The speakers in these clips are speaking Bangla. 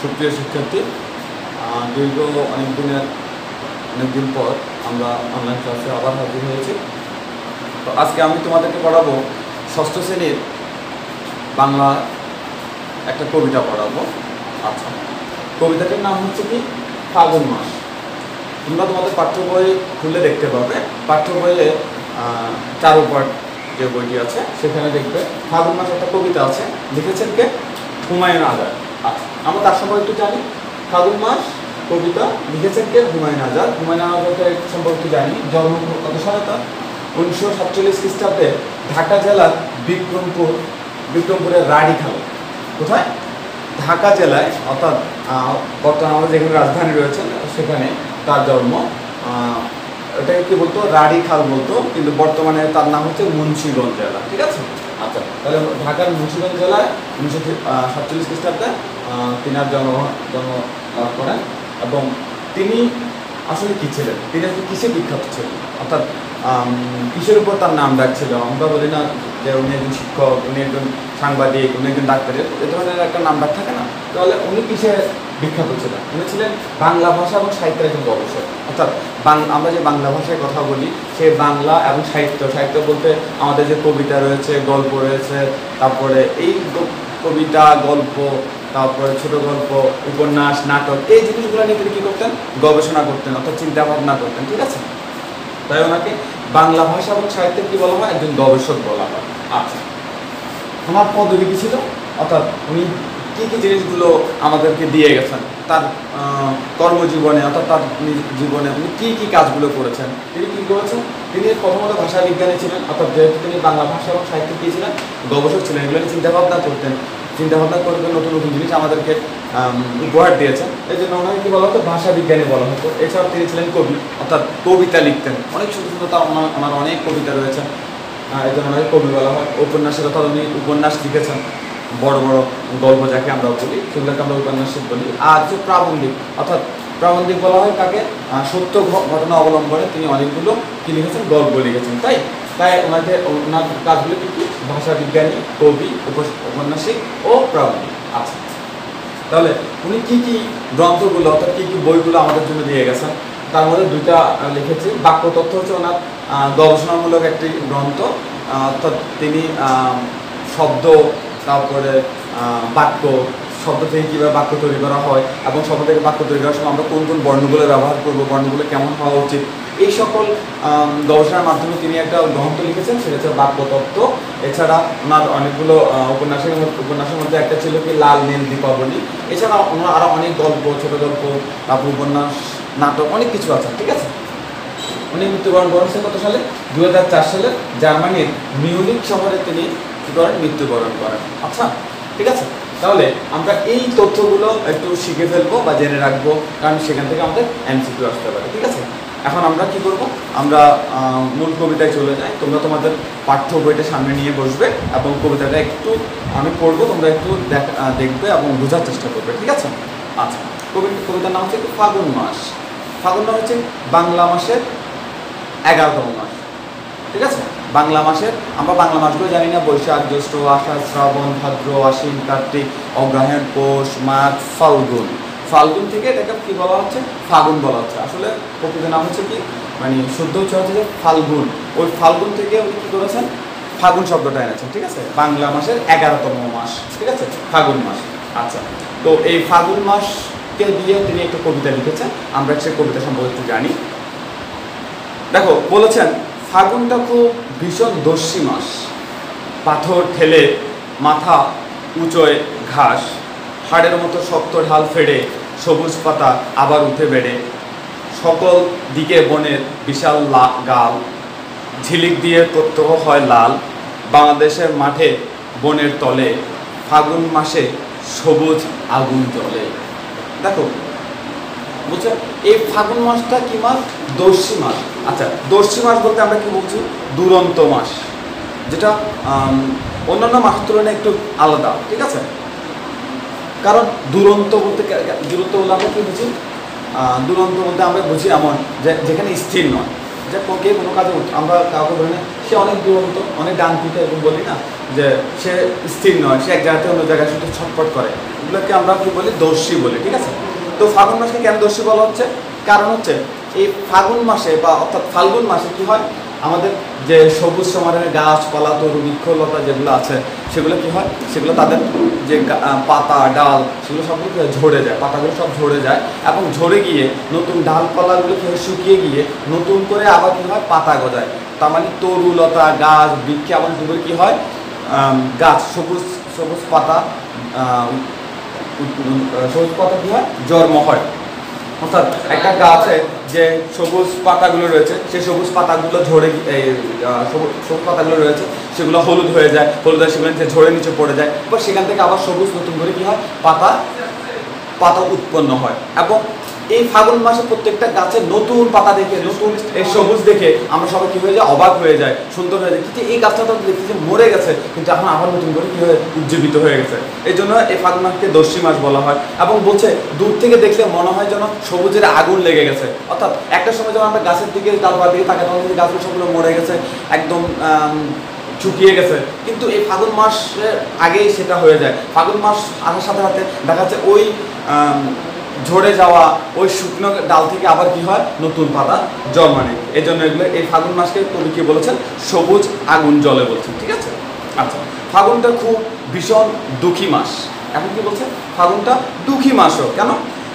সুপ্রিয় শিক্ষার্থী দীর্ঘ অনেক দিনের অনেকদিন পর আমরা অনলাইন ক্লাসে আবার হাজির হয়েছি। তো আজকে আমি তোমাদেরকে পড়াবো ষষ্ঠ শ্রেণির বাংলা একটা কবিতা পড়াবো। আচ্ছা কবিতাটির নাম হচ্ছে কি? ফাল্গুন মাস। তোমরা তোমাদের পাঠ্য বই খুলে দেখতে পাবে। পাঠ্য বইয়ে আহ, চার উপর যে বইটি আছে, সেখানে দেখবে ফাল্গুন মাস একটা কবিতা আছে, লিখেছেন কে? হুমায়ুন আজাদ। আচ্ছা আমরা তার সম্পর্কে একটু জানি। ফাল্গুন মাস, কবিতা, লিখেছেন কে? হুমায়ুন আজাদ। হুমায়ুন আজাদের সম্পর্কে জানি। জন্ম কত সালে তার? উনিশশো সাতচল্লিশ খ্রিস্টাব্দে ঢাকা জেলার বিক্রমপুর, বিক্রমপুরের রাড়িখাল। কোথায়? ঢাকা জেলায়, অর্থাৎ বর্তমানে আমাদের যেখানে রাজধানী রয়েছে, সেখানে তার জন্ম এটাকে কি বলতো? রাড়িখাল বলতো কিন্তু বর্তমানে তার নাম হচ্ছে মুন্সিগঞ্জ জেলা ঠিক আছে? আচ্ছা। তাহলে ঢাকার মুন্সিগঞ্জ জেলায় উনিশশো সাতচল্লিশ খ্রিস্টাব্দে তিনার জন্ম জন্ম লাভ করেন। এবং তিনি আসলে কী ছিলেন? তিনি আসলে কিসে বিখ্যাত ছিলেন? অর্থাৎ কিসের উপর তার নাম ডাক ছিল আমরা বলি না যে উনি একজন শিক্ষক উনি একজন সাংবাদিক উনি একজন ডাক্তারের এ ধরনের একটা নাম ডাক থাকে না। তাহলে উনি কিসে বিখ্যাত ছিলেন উনি ছিলেন বাংলা ভাষা এবং সাহিত্যের একজন গবেষক। অর্থাৎ আমরা যে বাংলা ভাষায় কথা বলি, সে বাংলা এবং সাহিত্য সাহিত্য বলতে আমাদের যে কবিতা রয়েছে, গল্প রয়েছে, তারপরে এই কবিতা, গল্প, তারপরে ছোট গল্প, উপন্যাস, নাটক, এই জিনিসগুলো নিয়ে তিনি কী করতেন? গবেষণা করতেন, অর্থাৎ চিন্তা ভাবনা করতেন, ঠিক আছে? তাই ওনাকে বাংলা ভাষা এবং সাহিত্যের কী বলা হয়? একজন গবেষক বলা হয়। আচ্ছা। ওনার পদবি কি ছিল? অর্থাৎ উনি কী কী জিনিসগুলো আমাদেরকে দিয়ে গেছেন? তার কর্মজীবনে অর্থাৎ তার জীবনে উনি কী কী কাজগুলো করেছেন? তিনি কী করেছেন? তিনি প্রথমত ভাষা বিজ্ঞানী ছিলেন অর্থাৎ যেহেতু তিনি বাংলা ভাষা এবং সাহিত্য কী ছিলেন গবেষক ছিলেন এগুলো চিন্তাভাবনা করতেন। চিন্তাভাবনা করতে নতুন নতুন জিনিস আমাদেরকে আম, উপহার দিয়েছেন। এই জন্য ওনাকে কি বলা হতো? ভাষা বিজ্ঞানী বলা হতো। এছাড়াও তিনি ছিলেন কবি অর্থাৎ কবিতা লিখতেন। অনেক সুন্দর সুন্দর তার ওনার অনেক কবিতা রয়েছে। এই জন্য ওনাকে কবি বলা হয়। উপন্যাসের কথা উনি উপন্যাস লিখেছেন। বড় বড় গল্প যাকে আমরা বলি, সেগুলোকে আমরা উপন্যাসিক বলি। আর যে প্রাবন্ধিক, অর্থাৎ প্রাবন্ধিক বলা হয় তাকে সত্য ঘটনা অবলম্বনে তিনি অনেকগুলো কি লিখেছেন? গল্প লিখেছেন, তাই? তাই ওনাকে ওনার কাজগুলো কি কি? ভাষা বিজ্ঞানী, কবি উপ- উপন্যাসিক ও প্রাবন্ধিক। আছে তাহলে উনি কি কি গ্রন্থগুলো, অর্থাৎ কী কী বইগুলো আমাদের জন্য দিয়ে গেছেন? তার মধ্যে দুইটা লিখেছি। বাক্য তথ্য হচ্ছে ওনার গবেষণামূলক একটি গ্রন্থ। অর্থাৎ তিনি শব্দ তারপরে বাক্য, শব্দ থেকে কীভাবে বাক্য তৈরি করা হয় এবং শব্দ থেকে বাক্য তৈরি করার সময় আমরা কোন কোন বর্ণগুলো ব্যবহার করব, বর্ণগুলো কেমন হওয়া উচিত? এই সকল গবেষণার মাধ্যমে তিনি একটা গ্রন্থ লিখেছেন, সেটা হচ্ছে বাক্যতত্ত্ব। এছাড়া ওনার অনেকগুলো উপন্যাসের উপন্যাসের মধ্যে একটা ছিল কি, লাল নীল দীপাবলি। এছাড়া ওনার আরও অনেক গল্প, ছোট গল্প, তারপর উপন্যাস, নাটক, অনেক কিছু আছে, ঠিক আছে? উনি মৃত্যুবরণ করেছেন কত সালে? দু সালে জার্মানির মিউনিক শহরে তিনি কি করেন মৃত্যুবরণ করেন আচ্ছা ঠিক আছে? তাহলে আমরা এই তথ্যগুলো একটু শিখে ফেলব বা জেনে রাখব, কারণ সেখান থেকে আমাদের এমসিকিউ আসতে পারে, ঠিক আছে? এখন আমরা কি করব? আমরা মূল কবিতায় চলে যাই। তোমরা তোমাদের পাঠ্য বইটা সামনে নিয়ে বসবে এবং কবিতাটা একটু আমি পড়ব, তোমরা একটু দেখ- দেখবে এবং বোঝার চেষ্টা করবে, ঠিক আছে? আচ্ছা কবিতা কবিতার নাম হচ্ছে ফাগুন মাস। ফাগুন মাস হচ্ছে বাংলা মাসের এগারোতম মাস, ঠিক আছে? বাংলা মাসের। আমরা বাংলা মাসগুলো জানি না, বৈশাখ, জ্যৈষ্ঠ, আষাঢ়, শ্রাবণ, ভাদ্র আশ্বিন কার্তিক, অগ্রহায়ণ, পৌষ, মাঘ, ফাল্গুন। ফাল্গুন থেকে এটাকে কী বলা হচ্ছে? ফাগুন বলা হচ্ছে। আসলে প্রকৃত নাম হচ্ছে কি? মানে শুদ্ধ হচ্ছে হচ্ছে যে ফাল্গুন। ওই ফাল্গুন থেকে উনি কী করেছেন? ফাগুন শব্দটা এনেছেন, ঠিক আছে? বাংলা মাসের এগারোতম মাস, ঠিক আছে? ফাগুন মাস। আচ্ছা তো এই ফাগুন মাসকে দিয়ে তিনি একটা কবিতা লিখেছেন। আমরা সেই কবিতা সম্পর্কে একটু জানি। দেখো, বলেছেন ফাগুনটা খুব ভীষণ দস্যি মাস। পাথর ঠেলে মাথা উঁচোয় ঘাস, হাড়ের মতো শক্ত ঢাল ফেড়ে সবুজ পাতা আবার উঠে বেড়ে। সকল দিকে বনের বিশাল গাল, ঝিলিক দিয়ে প্রত্যহ হয় লাল। বাংলাদেশের মাঠে বনের তলে, ফাগুন মাসে সবুজ আগুন জ্বলে। দেখো, বুঝছ? এই ফাগুন মাসটা কি মাস? দস্যি মাস। আচ্ছা দস্যি মাস বলতে আমরা কি বলছি? দুরন্ত মাস, যেটা অন্যান্য মাসের তুলনায় একটু আলাদা, ঠিক আছে? কারণ দুরন্ত বলতে দুরন্ত বলতে আমরা কি বুঝি? দুরন্ত বলতে আমরা বুঝি এমন যে, যেখানে স্থির নয়। যে কে কোনো কাজে আমরা কাউকে ধরে নে, সে অনেক দুরন্ত, অনেক ডান পিঠে এবং বলি না, যে সে স্থির নয়, সে এক জায়গা থেকে অন্য জায়গায় শুধু ছটপট করে। এগুলোকে আমরা কি বলি? দর্শী বলি, ঠিক আছে? তো ফাগুন মাসকে কেন দর্শী বলা হচ্ছে? কারণ হচ্ছে এই ফাগুন মাসে বা অর্থাৎ ফাল্গুন মাসে কি হয়? আমাদের যে সবুজ সমারের গাছপালা তরু, বৃক্ষলতা যেগুলো আছে, সেগুলো কি হয়? সেগুলো তাদের যে পাতা, ডাল, সেগুলো হয়? ঝরে যায়। পাতাগুলো সব ঝরে যায় এবং ঝরে গিয়ে নতুন ডালপালাগুলো কি হয়? শুকিয়ে গিয়ে নতুন করে আবার কী হয়? পাতা গজায়। তার মানে তরুলতা, গাছ, বৃক্ষে আবার দুপুরে কী হয়? গাছ, সবুজ সবুজ পাতা সবুজ পাতা কী হয়? জন্ম হয়। অর্থাৎ একটা গাছে যে সবুজ পাতাগুলো রয়েছে সেই সবুজ পাতাগুলো ঝরে সবুজ পাতাগুলো রয়েছে, সেগুলো হলুদ হয়ে যায়, হলুদ হয়ে সেগুলো ঝরে নিচে পড়ে যায় বা সেখান থেকে আবার সবুজ নতুন করে কী হয়? পাতা পাতা উৎপন্ন হয়। এবং এই ফাগুন মাসে প্রত্যেকটা গাছে নতুন পাতা দেখে, নতুন এই সবুজ দেখে আমরা সবাই কি হয়ে যায়? অবাক হয়ে যায়, সুন্দর হয়ে যায়। কিন্তু এই গাছটা তো দেখছি যে মরে গেছে, কিন্তু এখন আবার নতুন করে কি হয়ে, উজ্জীবিত হয়ে গেছে। এই জন্য এই ফাগুন মাসকে দস্যি মাস বলা হয় এবং বলছে, দূর থেকে দেখলে মনে হয় যেন সবুজের আগুন লেগে গেছে। অর্থাৎ একটা সময় যখন আমরা গাছের দিকে ডালপালার দিকে কিন্তু গাছগুলো সবগুলো মরে গেছে, একদম শুকিয়ে গেছে। কিন্তু এই ফাগুন মাসের আগেই সেটা হয়ে যায়। ফাগুন মাস আসার সাথে সাথে দেখা যাচ্ছে ওই ঝরে যাওয়া ওই শুকনো ডাল থেকে আবার কি হয়? নতুন পাতা জন্মানে এই জন্য এগুলো এই ফাগুন মাসকে কবি কি বলেছেন? সবুজ আগুন জলে বলছেন, ঠিক আছে? আচ্ছা ফাগুনটা খুব ভীষণ দুঃখী মাস। এখন কি বলছে ফাগুনটা দুঃখী মাসও কেন?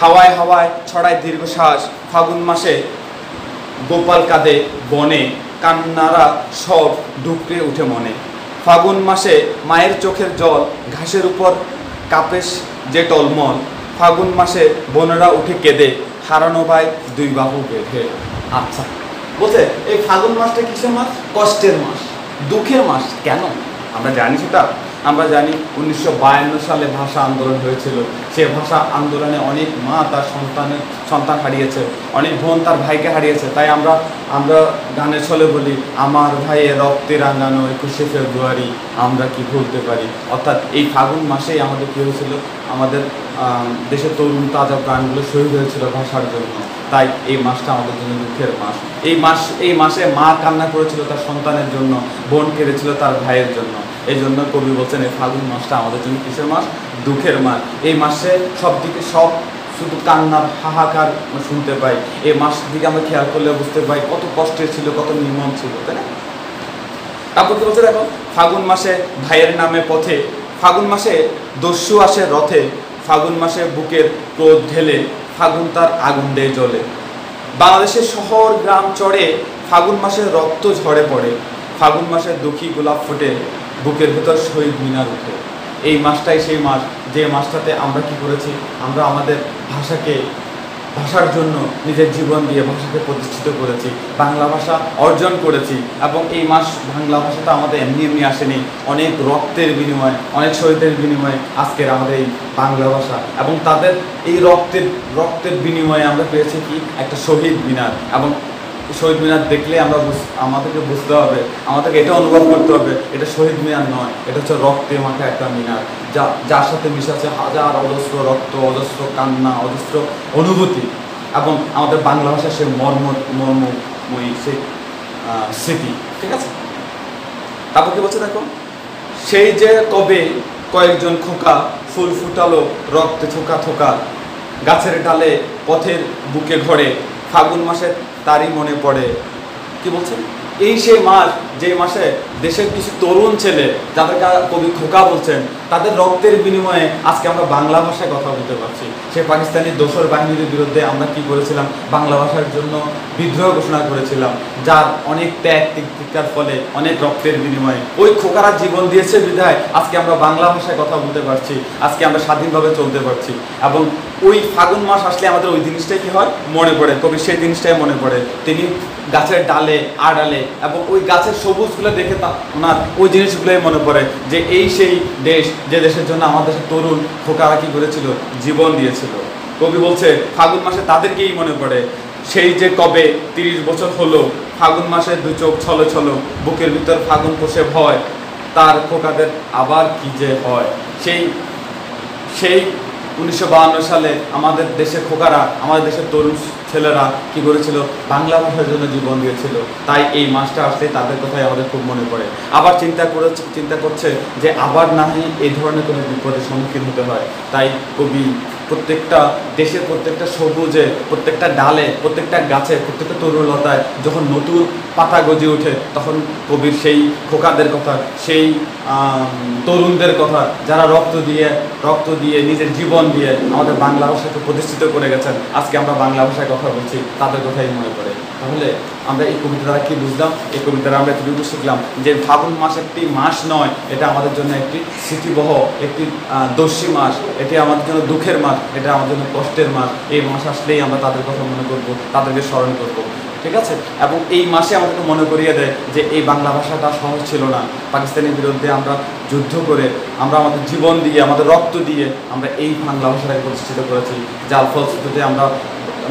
হাওয়ায় হাওয়ায় ছড়ায় দীর্ঘশ্বাস, ফাগুন মাসে গোপাল কাঁদে বনে, কান্নারা সব ডুকরে উঠে মনে। ফাগুন মাসে মায়ের চোখের জল, ঘাসের উপর কাপেশ যে টলমল ফাগুন মাসে বোনেরা উঠে কেঁদে, হারানো ভাই দুই বাহু বেঁধে। আচ্ছা বলছে, এই ফাগুন মাসটা কিসের মাস? কষ্টের মাস। দুঃখের মাস। কেন? আমরা জানি সেটা। আমরা জানি উনিশশো বায়ান্ন সালে ভাষা আন্দোলন হয়েছিল। সে ভাষা আন্দোলনে অনেক মা তার সন্তানের সন্তান হারিয়েছে। অনেক বোন তার ভাইকে হারিয়েছে। তাই আমরা আমরা গানের ছলে বলি, আমার ভাইয়ের রক্তে রাঙানো একুশে ফেব্রুয়ারি, আমরা কি ভুলতে পারি? অর্থাৎ এই ফাগুন মাসেই আমাদের কী হয়েছিল? আমাদের দেশের তরুণ তাজা প্রাণগুলো শহীদ হয়েছিল ভাষার জন্য। তাই এই মাসটা আমাদের জন্য দুঃখের মাস। এই মাস, এই মাসে মা কান্না করেছিল তার সন্তানের জন্য, বোন কেঁদেছিল তার ভাইয়ের জন্য। এই জন্য কবি বলছেন, এই ফাগুন মাসটা আমাদের জন্য কিসের মাস? দুঃখের মাস। এই মাসে সব দিকে সব শুধু কান্নার হাহাকার শুনতে পাই। এই মাস দিকে আমরা খেয়াল করলে বুঝতে পাই কত কষ্টের ছিল, কত নির্মম ছিল, তাই না? তারপর কি বলছে দেখো? ফাগুন মাসে ভাইয়ের নামে পথে, ফাগুন মাসে দস্যু আসে রথে ফাগুন মাসে বুকের ক্রোধ ঢেলে ফাগুন তার আগুন দেয় জ্বলে। বাংলাদেশের শহর, গ্রাম চড়ে ফাগুন মাসে রক্ত ঝরে পড়ে। ফাগুন মাসে দুঃখী গোলাপ ফোটে বুকের ভেতর শহীদ মিনার উঠে। এই মাসটাই সেই মাস, যে মাসটাতে আমরা কি করেছি? আমরা আমাদের ভাষাকে ভাষার জন্য নিজের জীবন দিয়ে ভাষাকে প্রতিষ্ঠিত করেছি, বাংলা ভাষা অর্জন করেছি এবং এই মাস বাংলা ভাষাটা আমাদের এমনি এমনি আসেনি। অনেক রক্তের বিনিময়ে, অনেক শহীদের বিনিময়ে আজকের আমাদের এই বাংলা ভাষা এবং তাদের এই রক্তের রক্তের বিনিময়ে আমরা পেয়েছি কি? একটা শহীদ মিনার এবং শহীদ মিনার দেখলে আমরা আমাদেরকে বুঝতে হবে, আমাদেরকে এটা অনুভব করতে হবে, এটা শহীদ মিনার নয়, এটা হচ্ছে রক্তে মাখা একটা মিনার, যা, যার সাথে মিশে আছে হাজার অজস্র রক্ত, অজস্র কান্না, অজস্র অনুভূতি এবং আমাদের বাংলা ভাষা সে মর্ম, মর্মময়ী সে স্মৃতি, ঠিক আছে? তারপর কি বলছে দেখো? সেই যে কবে কয়েকজন খোকা ফুল ফুটালো রক্তে থোকা থোকা, গাছের ডালে পথের বুকে ঘরে ফাগুন মাসে তারই মনে পড়ে। কি বলছেন এই সেই মাস যে মাসে দেশের কিছু তরুণ ছেলে যাদেরকে কবি খোকা বলছেন, তাদের রক্তের বিনিময়ে আজকে আমরা বাংলা ভাষায় কথা বলতে পারছি। সে পাকিস্তানি দোসর বাহিনীর বিরুদ্ধে আমরা কি করেছিলাম? বাংলা ভাষার জন্য বিদ্রোহ ঘোষণা করেছিলাম, যার অনেক ত্যাগ তিক্তিকার ফলে অনেক রক্তের বিনিময়ে। ওই খোকারা জীবন দিয়েছে বিধায় আজকে আমরা বাংলা ভাষায় কথা বলতে পারছি, আজকে আমরা স্বাধীনভাবে চলতে পারছি। এবং ওই ফাগুন মাস আসলে আমাদের ওই জিনিসটাই কি হয়? মনে পড়ে। কবি সেই জিনিসটাই মনে পড়ে। তিনি গাছের ডালে, আড়ালে এবং ওই গাছের সবুজগুলো দেখে তা ওনার ওই জিনিসগুলোই মনে পড়ে যে এই সেই দেশ, যে দেশের জন্য আমাদের তরুণ খোকারা কি করেছিল? জীবন দিয়েছিল। কবি বলছে, ফাগুন মাসে তাদেরকেই মনে পড়ে। সেই যে কবে তিরিশ বছর হলো, ফাগুন মাসে দু চোখ ছলো ছলো, বুকের ভিতর ফাগুন পোষে ভয়, তার খোকাদের আবার কি যে হয়? সেই সেই উনিশশো সালে আমাদের দেশের খোকারা, আমাদের দেশের তরুণ ছেলেরা কি করেছিল? বাংলা ভাষার জন্য জীবন দিয়েছিল। তাই এই মাসটা আসলে তাদের কথাই আমাদের খুব মনে পড়ে। আবার চিন্তা করে চিন্তা করছে যে আবার না হয় এই ধরনের কোনো বিপদের সম্মুখীন হতে হয়। তাই কবি প্রত্যেকটা দেশের প্রত্যেকটা সবুজে, প্রত্যেকটা ডালে, প্রত্যেকটা গাছে, প্রত্যেকটা তরুলতায় যখন নতুন পাতা গজে ওঠে, তখন কবির সেই খোকাদের কথা, সেই তরুণদের কথা, যারা রক্ত দিয়ে রক্ত দিয়ে নিজের জীবন দিয়ে আমাদের বাংলা ভাষাকে প্রতিষ্ঠিত করে গেছেন, আজকে আমরা বাংলা ভাষায় কথা বলছি, তাদের কথাই মনে পড়ে। তাহলে আমরা এই কবিতা দ্বারা কি বুঝলাম? এই কবিতা দ্বারা আমরা এতটুকু শিখলাম যে ফাগুন মাস একটি মাস নয়, এটা আমাদের জন্য একটি স্মৃতিবহ, একটি দস্যি মাস, এটি আমাদের জন্য দুঃখের মাস, এটা আমাদের জন্য কষ্টের মাস, এই মাস আসলেই আমরা তাদের কথা মনে করব, তাদেরকে স্মরণ করব। ঠিক আছে? এবং এই মাসে আমাদেরকে মনে করিয়ে দেয় যে এই বাংলা ভাষাটা সহজ ছিল না। পাকিস্তানের বিরুদ্ধে আমরা যুদ্ধ করে, আমরা আমাদের জীবন দিয়ে, আমাদের রক্ত দিয়ে আমরা এই বাংলা ভাষাটাকে প্রতিষ্ঠিত করেছি, যার ফলশ্রুতিতে আমরা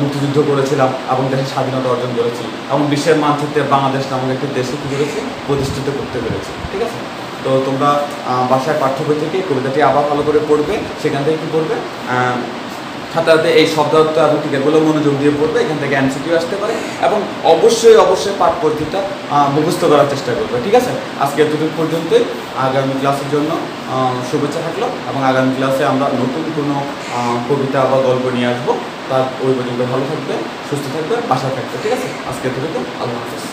মুক্তিযুদ্ধ করেছিলাম এবং দেশের স্বাধীনতা অর্জন করেছি এবং বিশ্বের মানচিত্রে বাংলাদেশ নামক একটি দেশে কী করেছি? প্রতিষ্ঠিত করতে পেরেছি, ঠিক আছে? তো তোমরা বাসায় পাঠ্য বই থেকে কবিতাটি আবার ভালো করে পড়বে, সেখান থেকে কী পড়বে? সাথে এই শব্দার্থ এবং টিকাগুলো মনোযোগ দিয়ে পড়বে, এখান থেকে এমসিকিউ আসতে পারে এবং অবশ্যই অবশ্যই পাঠ পদ্ধতিটা মুখস্থ করার চেষ্টা করবে, ঠিক আছে? আজকে এতটুকু পর্যন্তই। আগামী ক্লাসের জন্য শুভেচ্ছা থাকল এবং আগামী ক্লাসে আমরা নতুন কোনো কবিতা বা গল্প নিয়ে আসব। তার ওই পর্যন্ত ভালো থাকবে, সুস্থ থাকবে বাসা থাকবে, ঠিক আছে? আজকে এতটুকু, আল্লাহ হাফিজ।